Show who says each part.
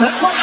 Speaker 1: What?